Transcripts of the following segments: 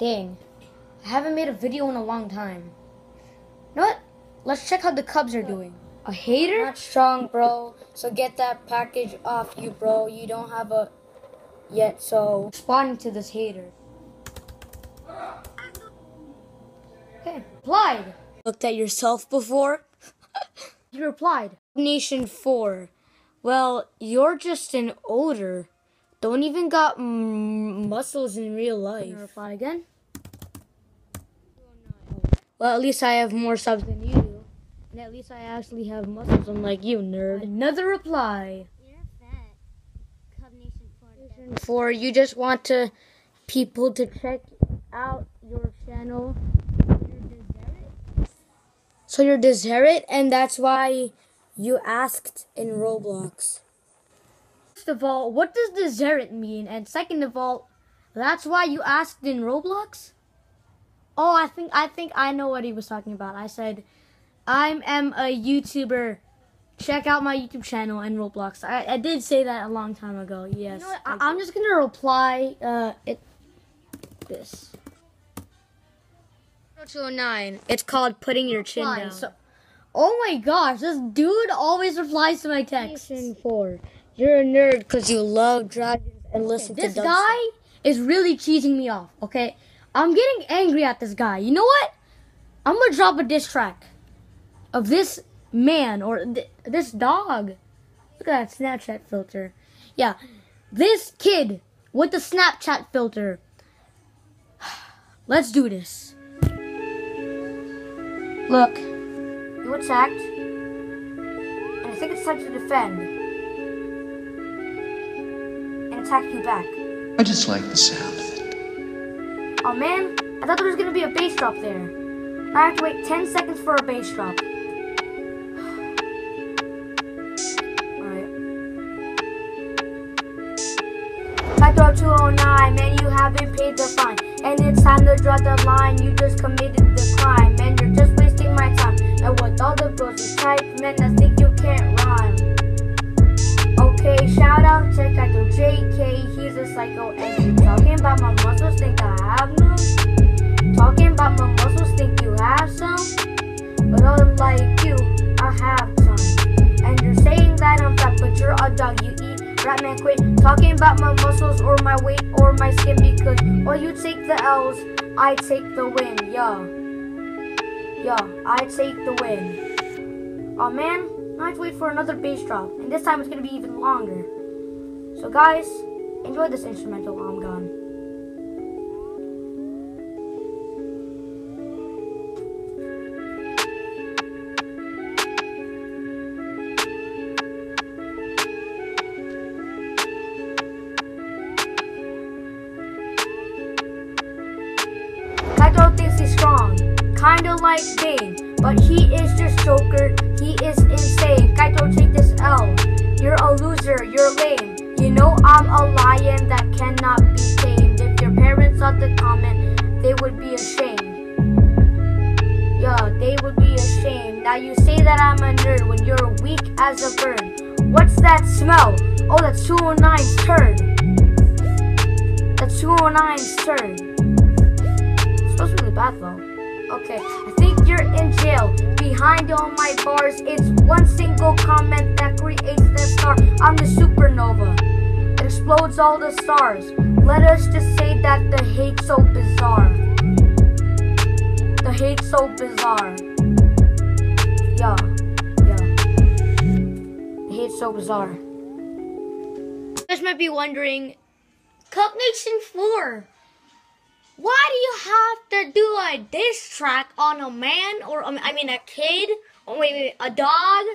Dang. I haven't made a video in a long time. You know what? Let's check how the Cubs are doing. A hater? Not strong, bro. So get that package off you, bro. You don't have a yet, so Responding to this hater. Okay, replied. looked at yourself before. You replied. Nation 4. Well, you're just an older. Don't even got muscles in real life. you reply again? Well, at least I have more subs than you do. And at least I actually have muscles, unlike you, nerd. Another reply. You're fat. Cub Nation Florida. For you just want to people to check out your channel. So you're desert, and that's why you asked in Roblox. First of all, what does desert mean? And second of all, that's why you asked in Roblox? Oh, I think I think I know what he was talking about. I said, I am a YouTuber. Check out my YouTube channel and Roblox. I, I did say that a long time ago. Yes. know what? I, I'm just gonna reply uh it this. 209. It's called putting your chin Reply. down. So, oh my gosh, this dude always replies to my texts. Nation 4. You're a nerd because you love dragons and listen This to dubstep. guy is really cheesing me off, okay? I'm getting angry at this guy. You know what? I'm gonna drop a diss track of this man or th- this dog. Look at that Snapchat filter. Yeah, this kid with the Snapchat filter. Let's do this. Look, you attacked, and I think it's time to defend attack you back. I just like the sound of it. Oh man, I thought there was gonna be a bass drop there. I have to wait 10 seconds for a bass drop. Alright. Factor 209, man, you haven't paid the fine. And it's time to draw the line, you just committed the crime. Man, you're just wasting my time. And with all the bros you type, man, I think you can't rhyme. Okay, shout out to Kythro JK, he's a psycho and talking about my muscles, think I have none? Talking about my muscles, think you have some? But unlike you, I have some. And you're saying that I'm fat, but you're a dog, you eat rat man quit. Talking about my muscles or my weight or my skin because while you take the L's, I take the win, yeah. Yeah, I take the win. Oh man, I have to wait for another bass drop, and this time it's gonna be even longer. So guys, enjoy this instrumental while I'm gone. Thinks he's strong, kinda like Bane, but he is just Joker. He is insane. Kythro, take this L. You're a loser. You're lame. You know I'm a lion that cannot be tamed. If your parents saw the comment, they would be ashamed. Yeah, they would be ashamed. Now you say that I'm a nerd when you're weak as a bird. What's that smell? Oh, that's 209's turd. That's 209's turd. It smells really bad though. Okay, I think you're in jail. Behind all my bars, it's one single comment that creates the star. I'm the supernova. It explodes all the stars. Let us just say that the hate's so bizarre. The hate's so bizarre. Yeah, yeah. The hate's so bizarre. You guys might be wondering, Cub Nation 4. Why do to do a diss track on a man or um, I mean a kid or wait, a dog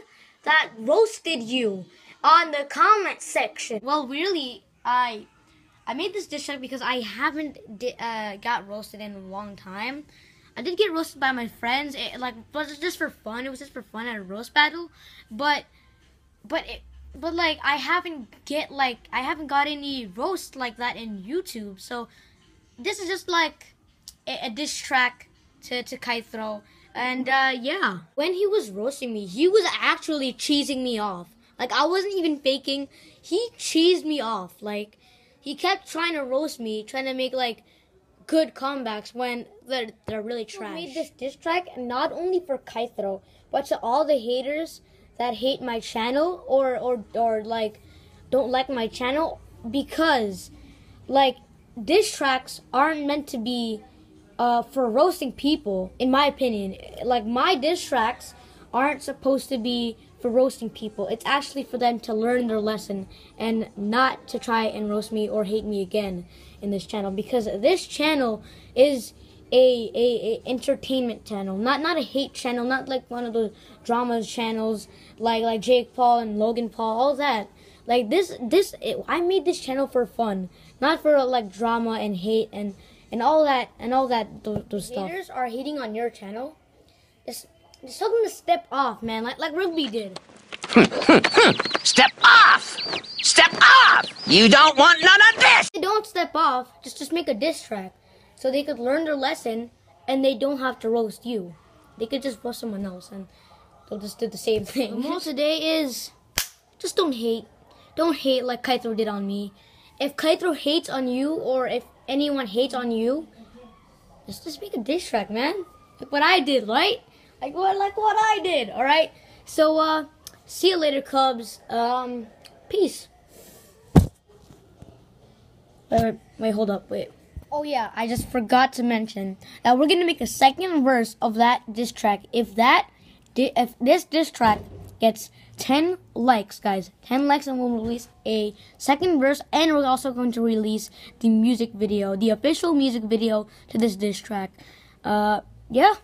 that roasted you on the comment section? Well, really, I I made this diss track because I haven't uh, got roasted in a long time. I did get roasted by my friends, it, like, but it's just for fun. It was just for fun at a roast battle, but but it, but like I haven't get like I haven't got any roast like that in YouTube, so this is just like a, a diss track to to Kythro. And uh, yeah, when he was roasting me, he was actually cheesing me off. Like I wasn't even faking. He cheesed me off. Like he kept trying to roast me, trying to make like good comebacks when they're they're really trash. made this diss track not only for Kythro, but to all the haters that hate my channel or or or like don't like my channel because like diss tracks aren't meant to be uh, for roasting people, in my opinion. Like my diss tracks aren't supposed to be for roasting people. It's actually for them to learn their lesson and not to try and roast me or hate me again in this channel because this channel is a, a, a entertainment channel, not not a hate channel, not like one of those drama channels like like Jake Paul and Logan Paul, all that. Like this this it, I made this channel for fun, not for like drama and hate and and all that and all that those, those stuff. Haters are hating on your channel. Just just tell them to step off, man, like like Rugby did. Step off! Step off! You don't want none of this! They don't step off. Just just make a diss track, so they could learn their lesson, and they don't have to roast you. They could just roast someone else, and they'll just do the same thing. The moral today is, just don't hate. Don't hate like Kythro did on me. If Kythro hates on you, or if anyone hates on you, just just make a diss track, man. Like what I did, right? Like what like what I did, all right? So uh, see you later, Cubs. Um, peace. Wait, wait, wait, hold up, wait. Oh yeah, I just forgot to mention that we're gonna make a second verse of that diss track. If that, if this diss track gets 10 likes, guys, 10 likes, and we'll release a second verse, and we're also going to release the music video, the official music video to this diss track. Uh, yeah.